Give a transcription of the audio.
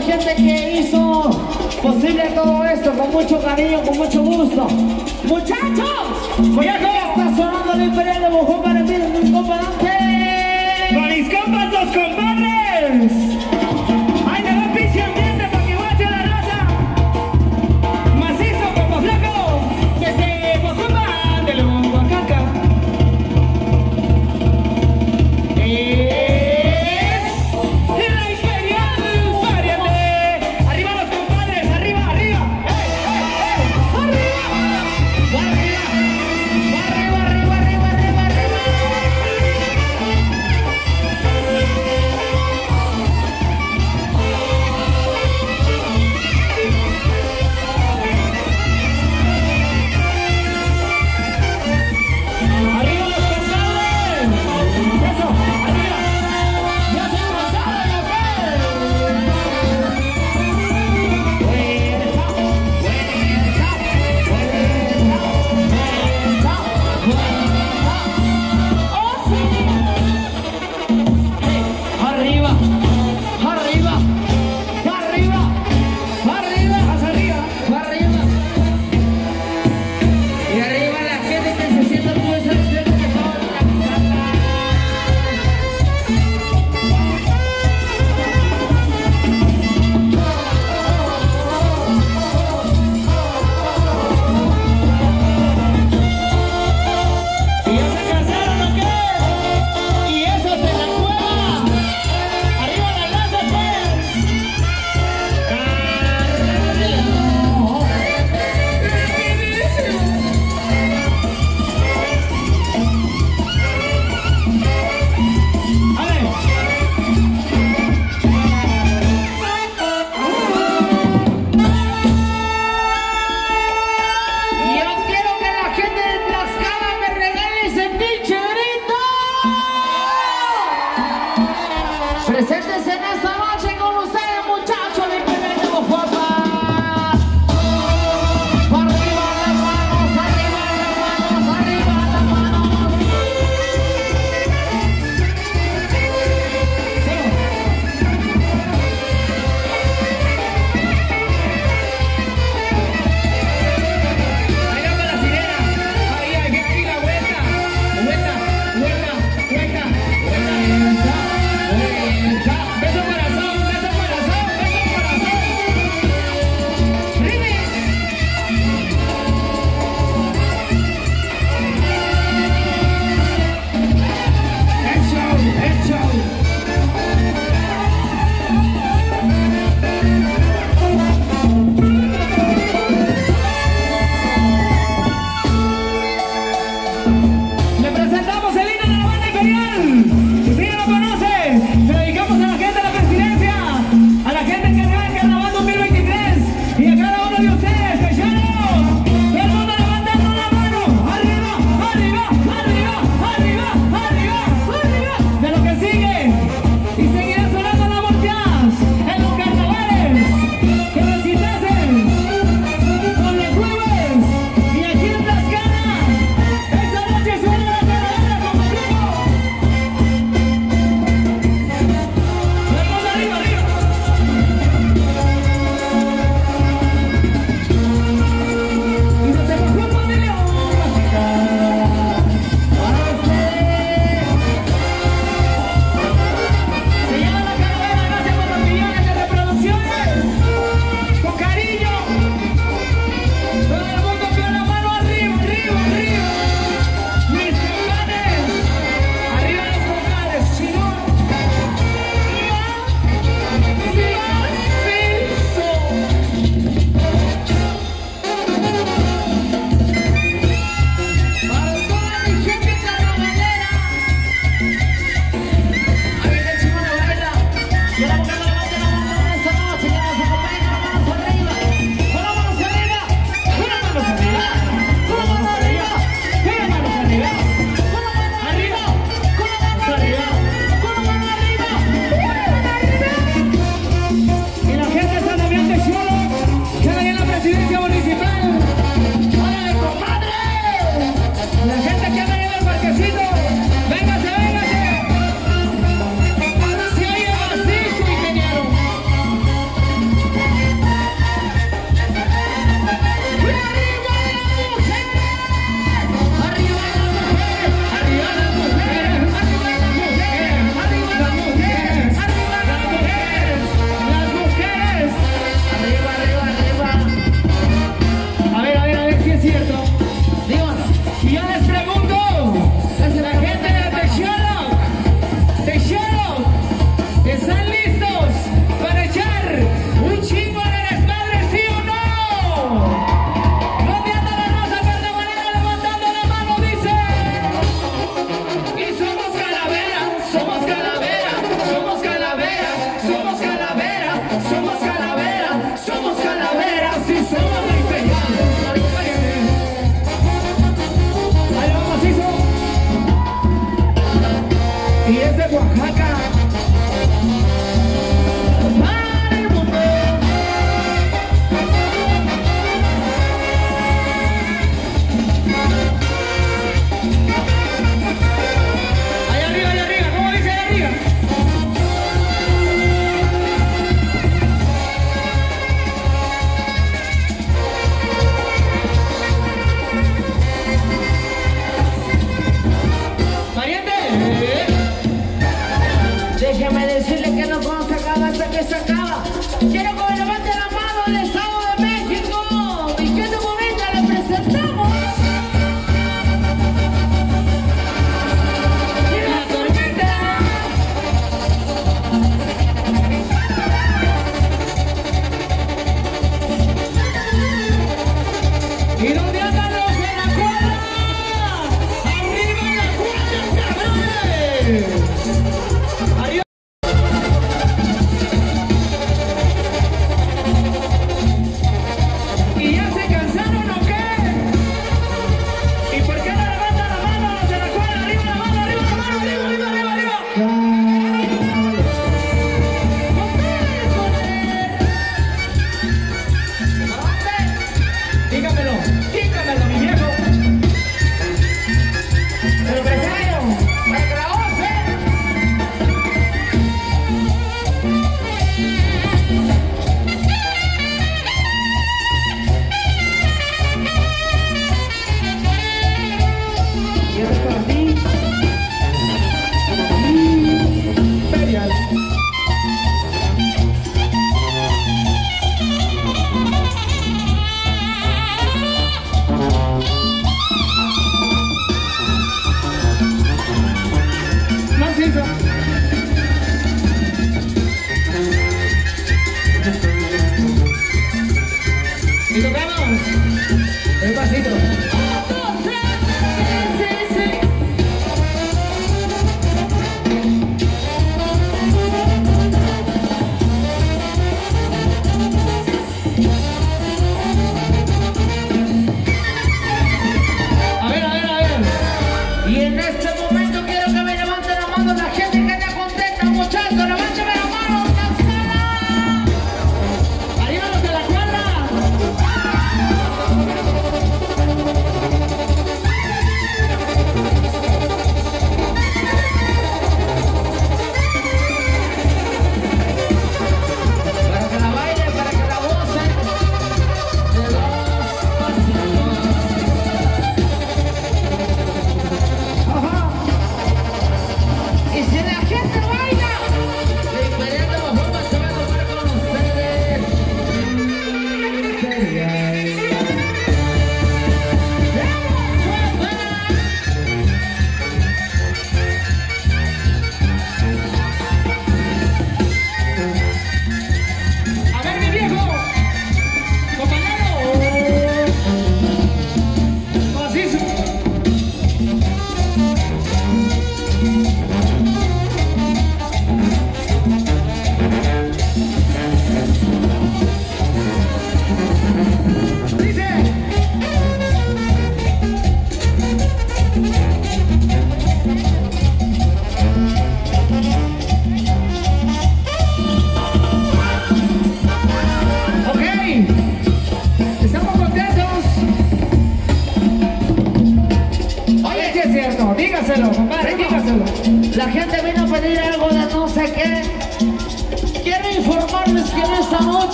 gente que hizo posible todo esto con mucho cariño, con mucho gusto. ¡Muchachos! Pues Voy a está sonando el imperial de Bojón para mí, mis compas. ¡Con mis compas, los compas!